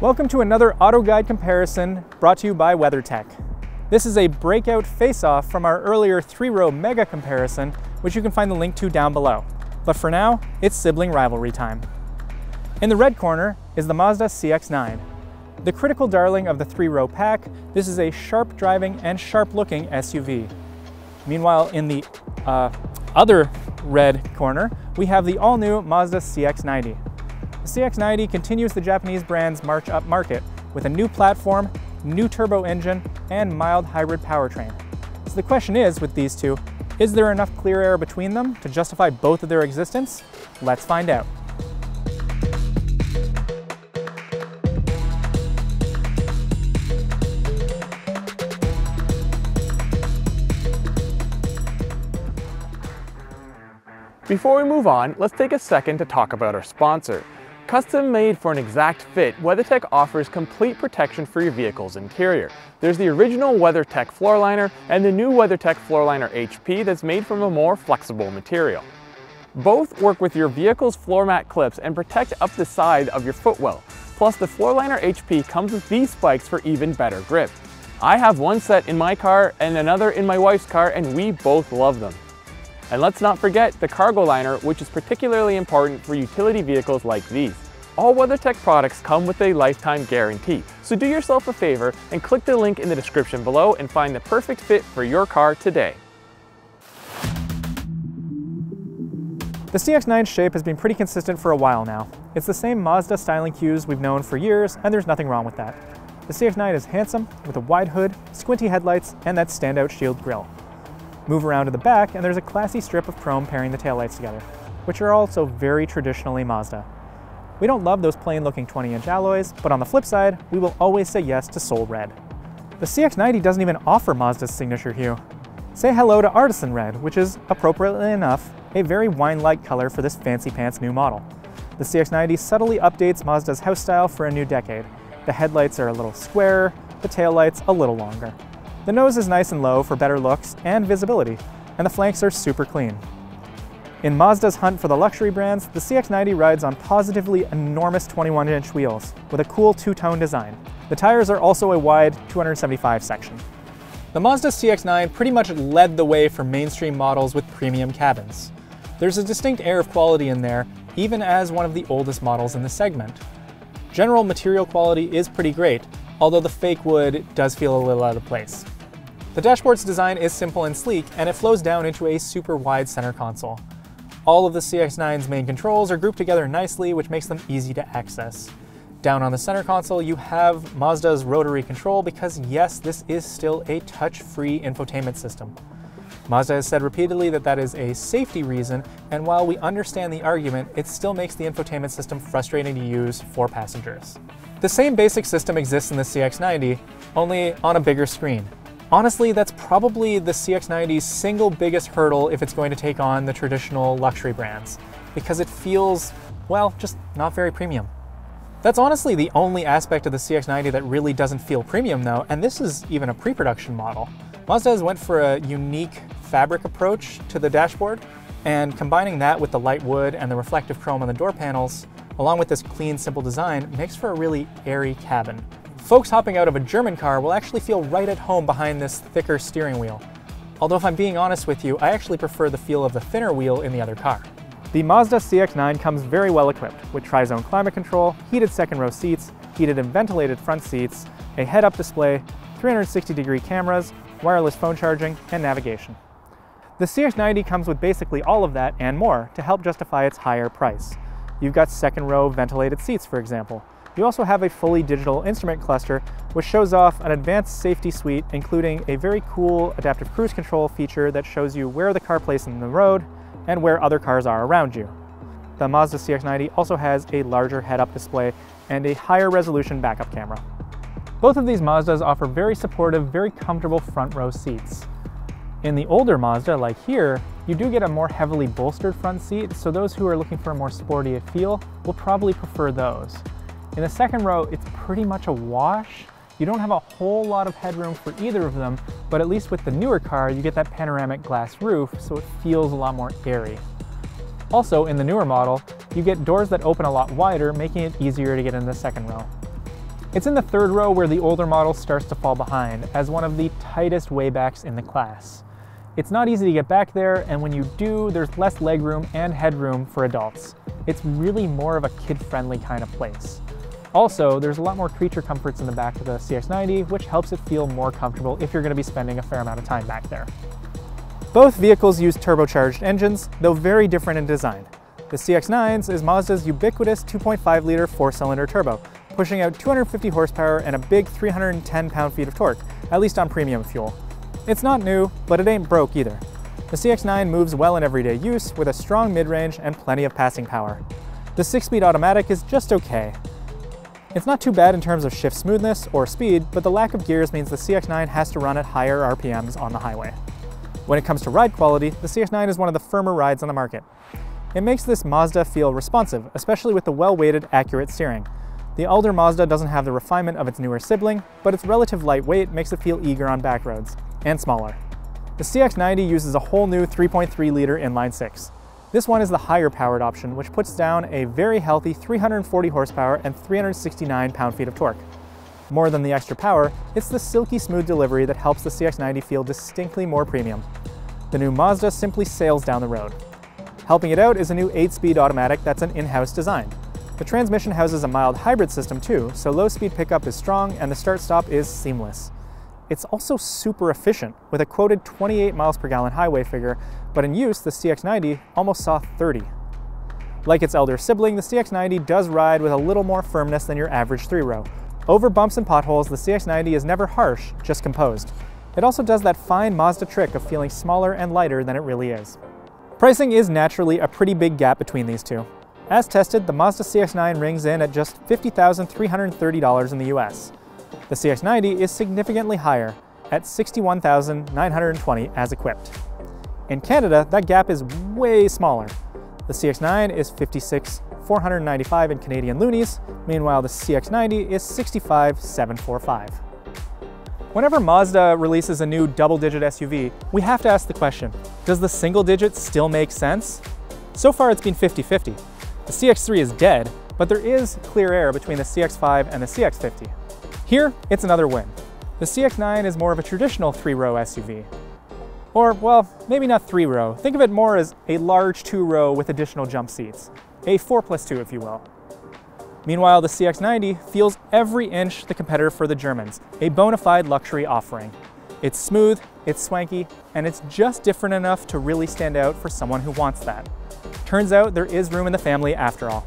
Welcome to another AutoGuide comparison brought to you by WeatherTech. This is a breakout face-off from our earlier three-row mega comparison, which you can find the link to down below. But for now, it's sibling rivalry time. In the red corner is the Mazda CX-9. The critical darling of the three-row pack, this is a sharp driving and sharp looking SUV. Meanwhile, in the uh, other red corner, we have the all-new Mazda CX-90. The CX-90 continues the Japanese brand's march up market with a new platform, new turbo engine, and mild hybrid powertrain. So the question is, with these two, is there enough clear air between them to justify both of their existence? Let's find out. Before we move on, let's take a second to talk about our sponsor. Custom made for an exact fit, WeatherTech offers complete protection for your vehicle's interior. There's the original WeatherTech floor liner and the new WeatherTech floor liner HP that's made from a more flexible material. Both work with your vehicle's floor mat clips and protect up the side of your footwell. Plus the floor liner HP comes with these spikes for even better grip. I have one set in my car and another in my wife's car and we both love them. And let's not forget the cargo liner, which is particularly important for utility vehicles like these. All WeatherTech products come with a lifetime guarantee, so do yourself a favor and click the link in the description below and find the perfect fit for your car today. The CX-9's shape has been pretty consistent for a while now. It's the same Mazda styling cues we've known for years, and there's nothing wrong with that. The CX-9 is handsome, with a wide hood, squinty headlights, and that standout shield grille. Move around to the back and there's a classy strip of chrome pairing the taillights together, which are also very traditionally Mazda. We don't love those plain looking 20 inch alloys, but on the flip side, we will always say yes to Soul Red. The CX-90 doesn't even offer Mazda's signature hue. Say hello to Artisan Red, which is, appropriately enough, a very wine-like color for this fancy pants new model. The CX-90 subtly updates Mazda's house style for a new decade. The headlights are a little squarer, the taillights a little longer. The nose is nice and low for better looks and visibility, and the flanks are super clean. In Mazda's hunt for the luxury brands, the CX-90 rides on positively enormous 21-inch wheels with a cool two-tone design. The tires are also a wide 275 section. The Mazda CX-9 pretty much led the way for mainstream models with premium cabins. There's a distinct air of quality in there, even as one of the oldest models in the segment. General material quality is pretty great, although the fake wood does feel a little out of place. The dashboard's design is simple and sleek, and it flows down into a super wide center console. All of the CX-9's main controls are grouped together nicely, which makes them easy to access. Down on the center console, you have Mazda's rotary control because yes, this is still a touch-free infotainment system. Mazda has said repeatedly that that is a safety reason, and while we understand the argument, it still makes the infotainment system frustrating to use for passengers. The same basic system exists in the CX-90, only on a bigger screen. Honestly, that's probably the CX-90's single biggest hurdle if it's going to take on the traditional luxury brands, because it feels, well, just not very premium. That's honestly the only aspect of the CX-90 that really doesn't feel premium though, and this is even a pre-production model. Mazda has went for a unique fabric approach to the dashboard, and combining that with the light wood and the reflective chrome on the door panels, along with this clean, simple design, makes for a really airy cabin. Folks hopping out of a German car will actually feel right at home behind this thicker steering wheel. Although if I'm being honest with you, I actually prefer the feel of the thinner wheel in the other car. The Mazda CX-9 comes very well equipped with tri-zone climate control, heated second row seats, heated and ventilated front seats, a head-up display, 360 degree cameras, wireless phone charging, and navigation. The CX-90 comes with basically all of that and more to help justify its higher price. You've got second row ventilated seats, for example, you also have a fully digital instrument cluster, which shows off an advanced safety suite, including a very cool adaptive cruise control feature that shows you where the car places in the road and where other cars are around you. The Mazda CX-90 also has a larger head-up display and a higher resolution backup camera. Both of these Mazdas offer very supportive, very comfortable front row seats. In the older Mazda, like here, you do get a more heavily bolstered front seat, so those who are looking for a more sporty feel will probably prefer those. In the second row, it's pretty much a wash. You don't have a whole lot of headroom for either of them, but at least with the newer car, you get that panoramic glass roof, so it feels a lot more airy. Also, in the newer model, you get doors that open a lot wider, making it easier to get in the second row. It's in the third row where the older model starts to fall behind as one of the tightest waybacks in the class. It's not easy to get back there, and when you do, there's less legroom and headroom for adults. It's really more of a kid-friendly kind of place. Also, there's a lot more creature comforts in the back of the CX-90, which helps it feel more comfortable if you're going to be spending a fair amount of time back there. Both vehicles use turbocharged engines, though very different in design. The CX-9's is Mazda's ubiquitous 2.5 liter four-cylinder turbo, pushing out 250 horsepower and a big 310 pound-feet of torque, at least on premium fuel. It's not new, but it ain't broke either. The CX-9 moves well in everyday use with a strong mid-range and plenty of passing power. The 6-speed automatic is just okay. It's not too bad in terms of shift smoothness or speed, but the lack of gears means the CX-9 has to run at higher RPMs on the highway. When it comes to ride quality, the CX-9 is one of the firmer rides on the market. It makes this Mazda feel responsive, especially with the well-weighted, accurate steering. The older Mazda doesn't have the refinement of its newer sibling, but its relative lightweight makes it feel eager on back roads, and smaller. The CX-90 uses a whole new 3.3 liter inline six. This one is the higher powered option, which puts down a very healthy 340 horsepower and 369 pound-feet of torque. More than the extra power, it's the silky smooth delivery that helps the CX-90 feel distinctly more premium. The new Mazda simply sails down the road. Helping it out is a new 8-speed automatic that's an in-house design. The transmission houses a mild hybrid system too, so low speed pickup is strong and the start-stop is seamless. It's also super efficient, with a quoted 28 miles per gallon highway figure, but in use, the CX-90 almost saw 30. Like its elder sibling, the CX-90 does ride with a little more firmness than your average three-row. Over bumps and potholes, the CX-90 is never harsh, just composed. It also does that fine Mazda trick of feeling smaller and lighter than it really is. Pricing is naturally a pretty big gap between these two. As tested, the Mazda CX-9 rings in at just $50,330 in the US. The CX-90 is significantly higher, at 61,920 as equipped. In Canada, that gap is way smaller. The CX-9 is 56,495 in Canadian loonies, meanwhile the CX-90 is 65,745. Whenever Mazda releases a new double-digit SUV, we have to ask the question, does the single digit still make sense? So far it's been 50-50. The CX-3 is dead, but there is clear air between the CX-5 and the CX-50. Here, it's another win. The CX-9 is more of a traditional three-row SUV. Or, well, maybe not three-row. Think of it more as a large two-row with additional jump seats. A 4 plus 2, if you will. Meanwhile, the CX-90 feels every inch the competitor for the Germans, a bona fide luxury offering. It's smooth, it's swanky, and it's just different enough to really stand out for someone who wants that. Turns out there is room in the family after all.